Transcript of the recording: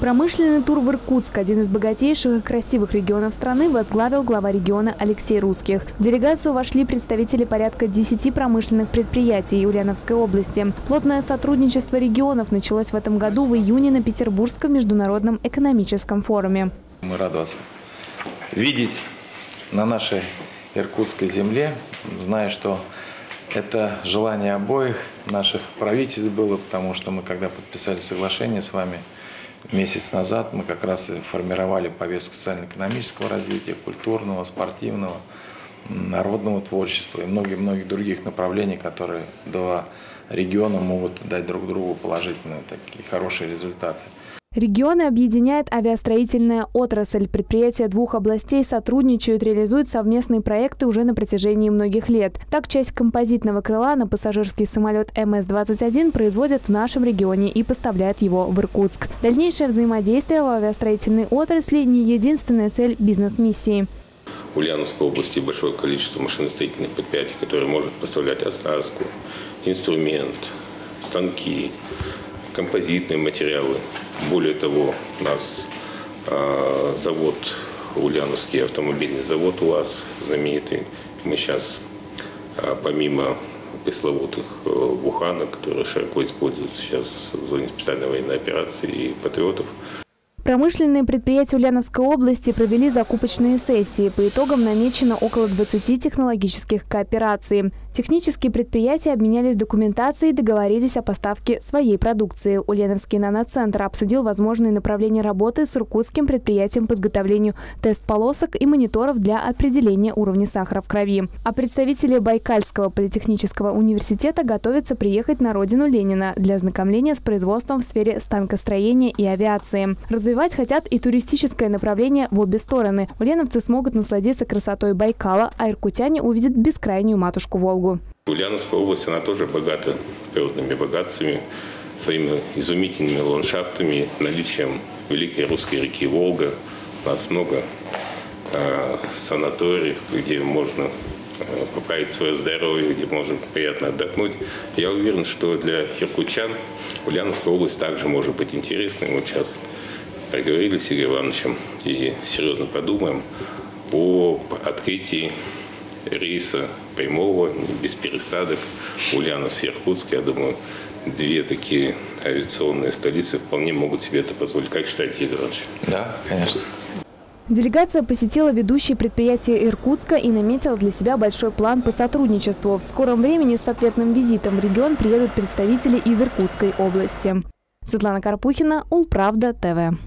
Промышленный тур в Иркутск, один из богатейших и красивых регионов страны, возглавил глава региона Алексей Русских. В делегацию вошли представители порядка 10 промышленных предприятий Ульяновской области. Плотное сотрудничество регионов началось в этом году в июне на Петербургском международном экономическом форуме. Мы рады вас видеть на нашей иркутской земле, зная, что это желание обоих наших правительств было, потому что мы, когда подписали соглашение с вами, Месяц назад мы как раз формировали повестку социально-экономического развития, культурного, спортивного, народного творчества и многих-многих других направлений, которые два региона могут дать друг другу положительные такие хорошие результаты. Регионы объединяет авиастроительная отрасль. Предприятия двух областей сотрудничают, реализуют совместные проекты уже на протяжении многих лет. Так, часть композитного крыла на пассажирский самолет МС-21 производят в нашем регионе и поставляют его в Иркутск. Дальнейшее взаимодействие в авиастроительной отрасли – не единственная цель бизнес-миссии. В Ульяновской области большое количество машиностроительных предприятий, которые может поставлять оснастку, инструмент, станки, композитные материалы. Более того, у нас э, завод, Ульяновский автомобильный завод у вас знаменитый. Мы сейчас, э, помимо пресловутых э, буханок, которые широко используются сейчас в зоне специальной военной операции и патриотов, Промышленные предприятия Ульяновской области провели закупочные сессии. По итогам намечено около 20 технологических коопераций. Технические предприятия обменялись документацией и договорились о поставке своей продукции. Ульяновский наноцентр обсудил возможные направления работы с иркутским предприятием по изготовлению тест-полосок и мониторов для определения уровня сахара в крови. А представители Байкальского политехнического университета готовятся приехать на родину Ленина для ознакомления с производством в сфере станкостроения и авиации. Развивать хотят и туристическое направление в обе стороны. Ульяновцы смогут насладиться красотой Байкала, а иркутяне увидят бескрайнюю матушку Волгу. Волгу. Ульяновская область, она тоже богата природными богатствами, своими изумительными ландшафтами, наличием великой русской реки Волга. У нас много э, санаториев, где можно э, поправить свое здоровье, где можно приятно отдохнуть. Я уверен, что для иркутчан Ульяновская область также может быть интересной. Мы сейчас проговорили с Игорем Ивановичем и серьезно подумаем о открытии рейса прямого, без пересадок. Ульяновск, Иркутск, я думаю, две такие авиационные столицы вполне могут себе это позволить. Как считаете, Игорь Иванович? Да, конечно. Делегация посетила ведущие предприятия Иркутска и наметила для себя большой план по сотрудничеству. В скором времени с ответным визитом в регион приедут представители из Иркутской области. Светлана Карпухина, Улправда, ТВ.